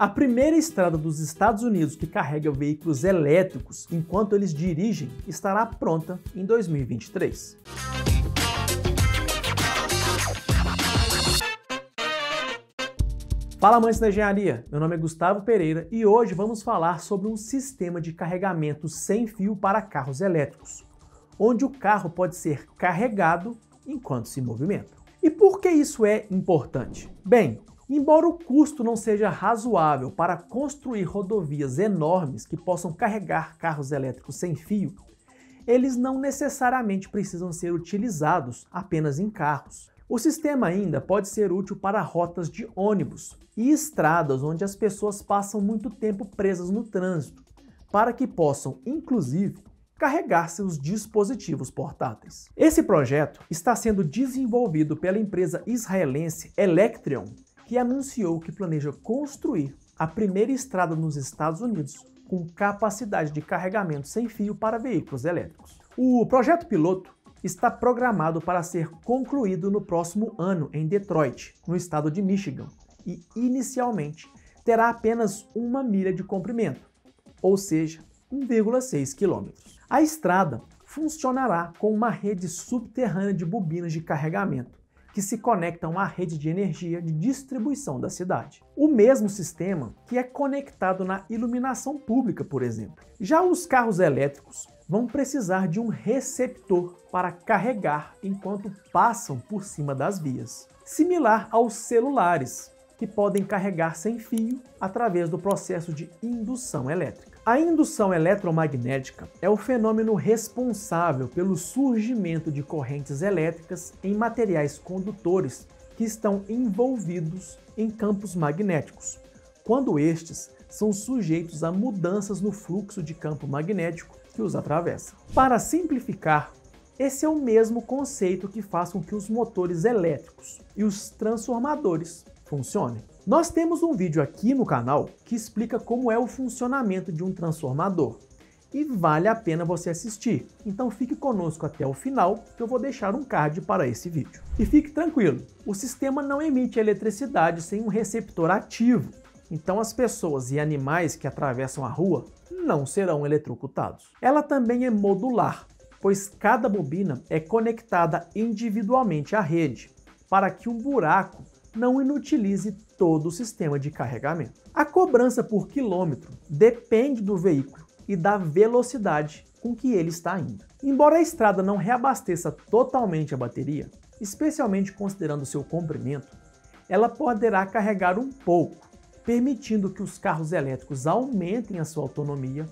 A primeira estrada dos Estados Unidos que carrega veículos elétricos enquanto eles dirigem estará pronta em 2023. Fala amantes da engenharia, meu nome é Gustavo Pereira e hoje vamos falar sobre um sistema de carregamento sem fio para carros elétricos, onde o carro pode ser carregado enquanto se movimenta. E por que isso é importante? Bem, embora o custo não seja razoável para construir rodovias enormes que possam carregar carros elétricos sem fio, eles não necessariamente precisam ser utilizados apenas em carros. O sistema ainda pode ser útil para rotas de ônibus e estradas onde as pessoas passam muito tempo presas no trânsito, para que possam, inclusive, carregar seus dispositivos portáteis. Esse projeto está sendo desenvolvido pela empresa israelense Electrion, que anunciou que planeja construir a primeira estrada nos Estados Unidos com capacidade de carregamento sem fio para veículos elétricos. O projeto piloto está programado para ser concluído no próximo ano em Detroit, no estado de Michigan, e inicialmente terá apenas uma milha de comprimento, ou seja, 1,6 quilômetros. A estrada funcionará com uma rede subterrânea de bobinas de carregamento, que se conectam à rede de energia de distribuição da cidade. O mesmo sistema que é conectado na iluminação pública, por exemplo. Já os carros elétricos vão precisar de um receptor para carregar enquanto passam por cima das vias, similar aos celulares, que podem carregar sem fio através do processo de indução elétrica. A indução eletromagnética é o fenômeno responsável pelo surgimento de correntes elétricas em materiais condutores que estão envolvidos em campos magnéticos, quando estes são sujeitos a mudanças no fluxo de campo magnético que os atravessa. Para simplificar, esse é o mesmo conceito que faz com que os motores elétricos e os transformadores funcionem. Nós temos um vídeo aqui no canal que explica como é o funcionamento de um transformador e vale a pena você assistir. Então fique conosco até o final que eu vou deixar um card para esse vídeo. E fique tranquilo, o sistema não emite eletricidade sem um receptor ativo, então as pessoas e animais que atravessam a rua não serão eletrocutados. Ela também é modular, pois cada bobina é conectada individualmente à rede, para que um buraco não inutilize todo o sistema de carregamento. A cobrança por quilômetro depende do veículo e da velocidade com que ele está indo. Embora a estrada não reabasteça totalmente a bateria, especialmente considerando seu comprimento, ela poderá carregar um pouco, permitindo que os carros elétricos aumentem a sua autonomia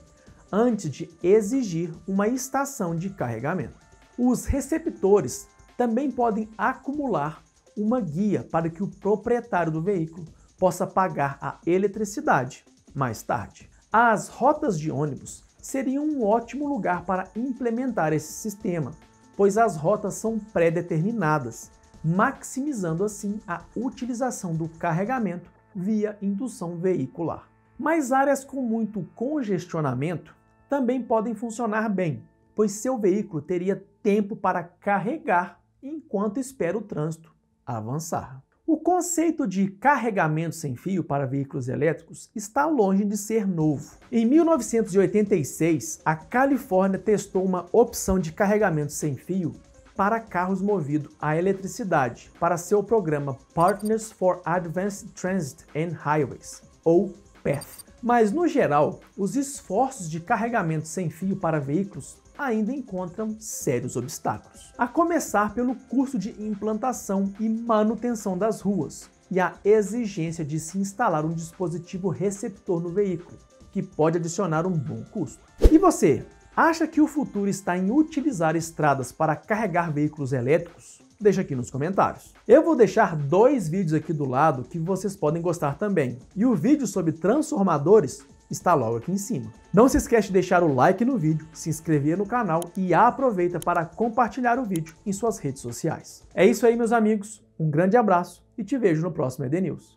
antes de exigir uma estação de carregamento. Os receptores também podem acumular uma guia para que o proprietário do veículo possa pagar a eletricidade mais tarde. As rotas de ônibus seriam um ótimo lugar para implementar esse sistema, pois as rotas são pré-determinadas, maximizando assim a utilização do carregamento via indução veicular. Mas áreas com muito congestionamento também podem funcionar bem, pois seu veículo teria tempo para carregar enquanto espera o trânsito avançar. O conceito de carregamento sem fio para veículos elétricos está longe de ser novo. Em 1986, a Califórnia testou uma opção de carregamento sem fio para carros movidos a eletricidade para seu programa Partners for Advanced Transit and Highways, ou PATH. Mas, no geral, os esforços de carregamento sem fio para veículos ainda encontram sérios obstáculos. A começar pelo custo de implantação e manutenção das ruas e a exigência de se instalar um dispositivo receptor no veículo, que pode adicionar um bom custo. E você, acha que o futuro está em utilizar estradas para carregar veículos elétricos? Deixa aqui nos comentários. Eu vou deixar dois vídeos aqui do lado que vocês podem gostar também. E o vídeo sobre transformadores está logo aqui em cima. Não se esquece de deixar o like no vídeo, se inscrever no canal e aproveita para compartilhar o vídeo em suas redes sociais. É isso aí, meus amigos. Um grande abraço e te vejo no próximo ED News.